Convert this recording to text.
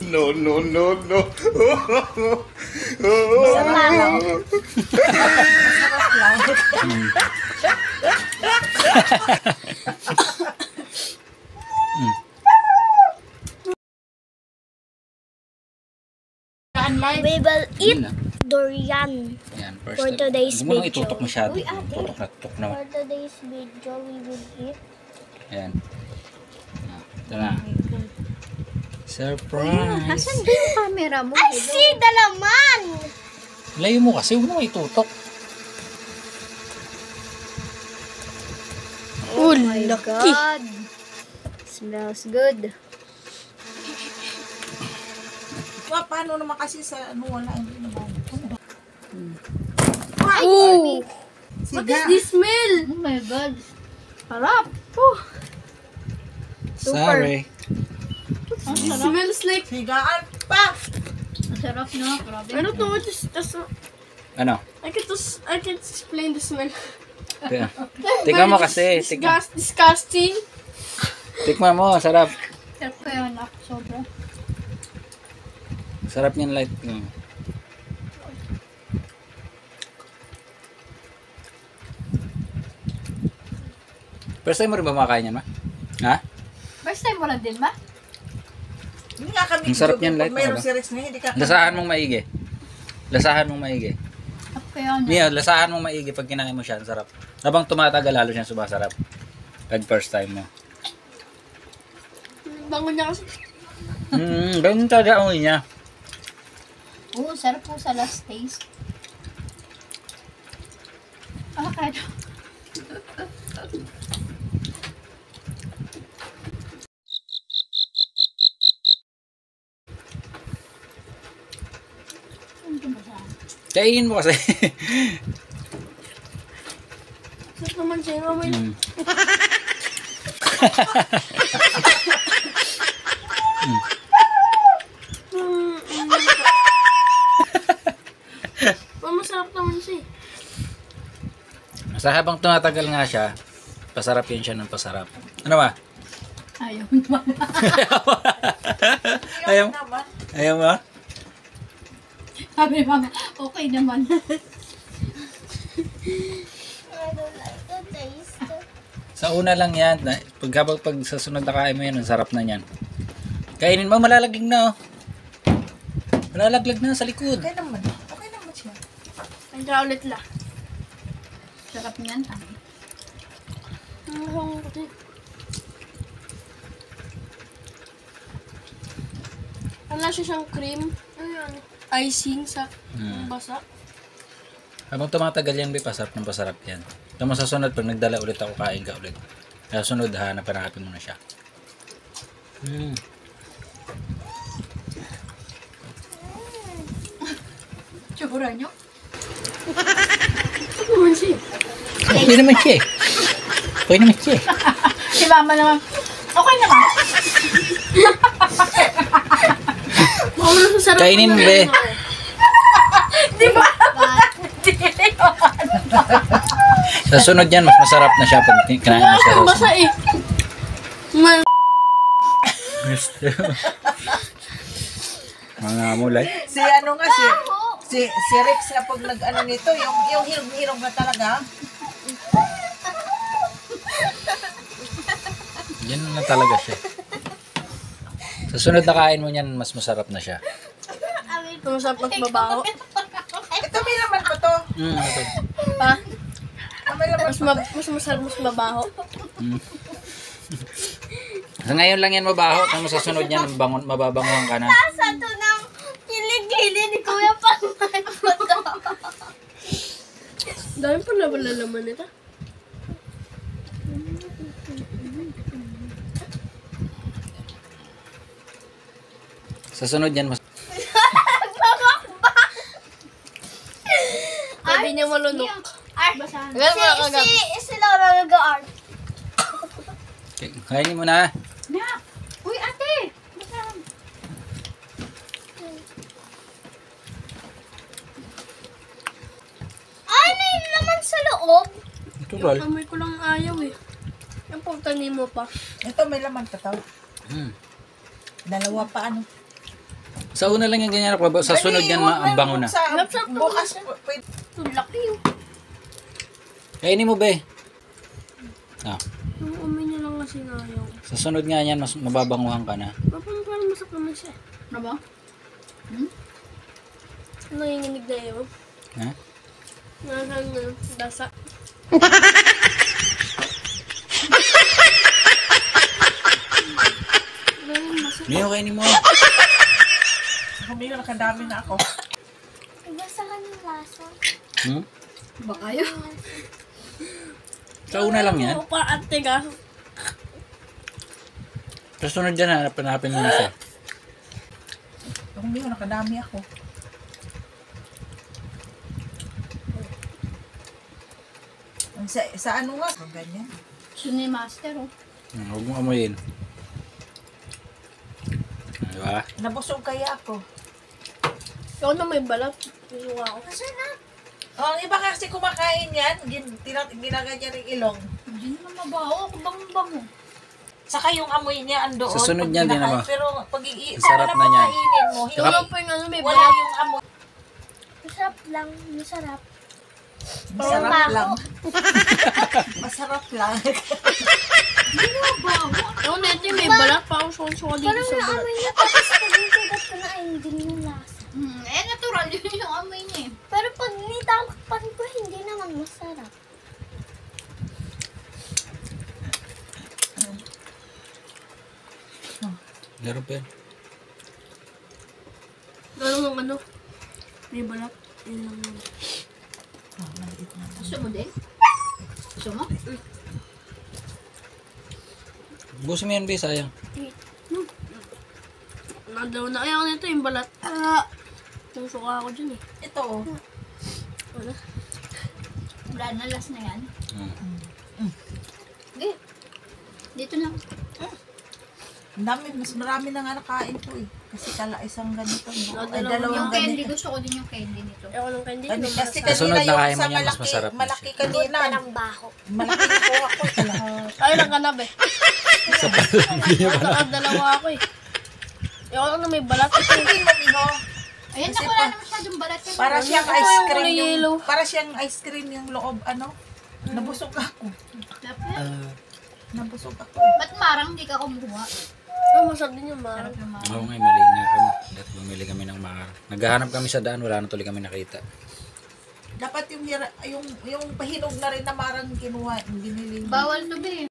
No, no, no, no. We will eat Yun na. durian. Yan, first For today's Huwag mo nang video. itutok masyado. Uy, ate. Tutok na tutok naman. For today's video, we will eat. Ayan. Ah, Ito na. Surprise! Nasaan ba yung camera mo? I see the laman! Layo mo kasi, huwag mo itutok. Oh, my God. Smells good. Pa, paano naman kasi sa ano wala hindi naman. Oh! Siga. smell? Oh my God. Harap. Oh, Sorry. Smells like... Sigaan pa. Ang sarap na. Grabe. I don't know what is... That's not, Ano? I can't, I can't explain the smell. Tingnan mo kasi. Disgust, disgusting. tikman mo, sarap. Sarap kaya anak. Sobra. Sarap niyan light. Mm. First time mo rin ba makakain yan, ma? Ha? First time mo lang din, ma? Hindi nga kami Ang sarap niyan, light, Mayroong ano? si Rex na hindi ka. Lasahan mong maigi. Lasahan mong maigi. Sarap kaya anak. Mia, lasahan mong maigi pag kinain mo siya, ang sarap. Habang tumatagal, lalo siyang sumasarap. Pag first time mo. Bango niya kasi. Hmm, ganun talaga ang niya. Oo, sarap po sa last taste. Ah, kaya Kainin mo kasi. Sarap naman siya. Mamay Hmm. Masarap naman siya. Sa habang tumatagal nga siya, pasarap yun siya ng pasarap. Ano ba? Ayaw naman. Ayaw, naman. ayaw mo? Sabi ni mama, okay naman. I don't like the taste. Sa una lang yan. na- Pag, kapag pag sa sunod na kain mo yan, ang sarap na yan. Kainin mo, malalagig na oh. Malalaglag na sa likod. Okay naman. Okay naman siya. Nandiyan ulit la. Sarap niyan. ah. Wala siya siyang cream. Ano yan? Icing sa Hmm. basa. Habang tumatagal yan, may pasarap ng pasarap yan. Tama sa sunod, pag nagdala ulit ako, kain ka ulit. Sa sunod, hanap hanapin mo na siya. Hmm. Tsura niyo. Okay naman siya eh. Okay naman siya eh. Si mama naman, okay naman. Kainin be. Sa sunod yan, mas masarap na siya pag kinain mo siya. sa Basa eh. Mga mulay. Si ano nga si si, si Rex na pag nag-ano nito, yung yung hirong-hirong na talaga. Yan na talaga siya. Sa sunod na kain mo niyan, mas masarap na siya. Masarap at mabaho. Ito may laman pa to. Mm, ito. Pa? Ah, May laman Mas, ma- mas masarap, mas mabaho. Sa ngayon lang yan mabaho, kung sa sunod niyan, bangon, mababanguhan ka na. Sa to ng kilig-kilig ni Kuya to. Dami pa na wala laman nito. Sa sunod yan, mas... Sabi niya malunok. Ay, Ganun si, mga kagab. si, si Laura nag-art. Kainin mo na. Na! Uy, ate! Ano yung laman sa loob? Natural. Amoy ko lang ayaw eh. Yung pagtanim mo pa. Ito may laman pa to. Mm. Dalawa pa ano. Sa una lang yung ganyan ako. Sa sunod yan, ma- ang bango na. Sa, bukas, pwede. Ito, laki yun. Kainin mo, be. Ah, Yung umi niya lang kasi na ayaw. sa sunod nga yan, mas mababanguhan ka na. Parang parang masak naman siya. Ano ba? Nanginginig na yun. Ha? Nasaan na, dasa. Mio, kainin mo. Humingo na kadami na ako. Basta ka ng lasa. Hmm? Ba kayo? Sa una lang yan. Parang tigas. Sa sunod dyan, hanap hanapin mo na siya. Humingo na kadami ako. Ang Sa, sa ano nga? Ang ganyan. Suni master, oh. Hmm, huwag mo amuyin. Ah, Diba? Nabusog kaya ako. Ikaw na may balat. Susuka ako. Masarap. Oh, ang iba kasi kumakain yan, gin, tinat, ginaganyan ng ilong. Hindi naman mabaho. Ako bango-bango. Saka yung amoy niya andoon. Sa sunod pag niyan, di kinakain. naman. Pero pag i- Sarap na niyan. kainin mo, hindi, Wala pa yung ano, may wala balat. yung amoy. Masarap lang. Masarap. Masarap baho. lang. Masarap lang. Ako na ito yung may balat. Parang suka-suka dito Parang sa balat. naamoy niya tapos pag nitigat ko na ay hindi yung lasa. Hmm, eh, natural yun yung amoy niya eh. Pero pag nitamakpan ko, hindi naman masarap. Meron pa yan. Ganun ang ano. May balat. Yun lang yun. Gusto mo din? Gusto mo? Busin mo yan, be. Sayang. Nadaw na. Ayaw nito yung balat. Ah! Susuka ako dyan eh. Ito, oh. Wala. Wala na, last na yan. Hmm. Okay. Dito na. Ang dami, mas marami na nga nakain ko eh. Kasi kala isang ganito. No? Ay, Dalawang- dalawang Yung candy, ganito. gusto ko din yung candy nito. Ayaw ng candy. Ano, Ano, kasi Sa sunod kanina na yung mo sa niyan, mas malaki, masarap na malaki kanina. Pa ng baho. Malaki ko ako. Ayaw lang kanab eh. Nakadalawa ako eh. Ayaw lang na may balat. Ito yung Tingin mo. Ayan Kasi na, wala pag- na masyadong balat yan. Para siyang ice yung cream kulay yung, yellow. para siyang ice cream yung loob, ano? Nabusog ako. Lapit. Nabusog ako. Ba't marang di ka kumuha? Oh, masarap din yung marang. Sarap yung marang. Oo nga, mali nga kami. Dahil bumili kami ng maar. Naghahanap kami sa daan, wala na tuloy kami nakita. Dapat yung, hira, yung, yung pahinog na rin na marang kinuha, yung binili. Bawal to be.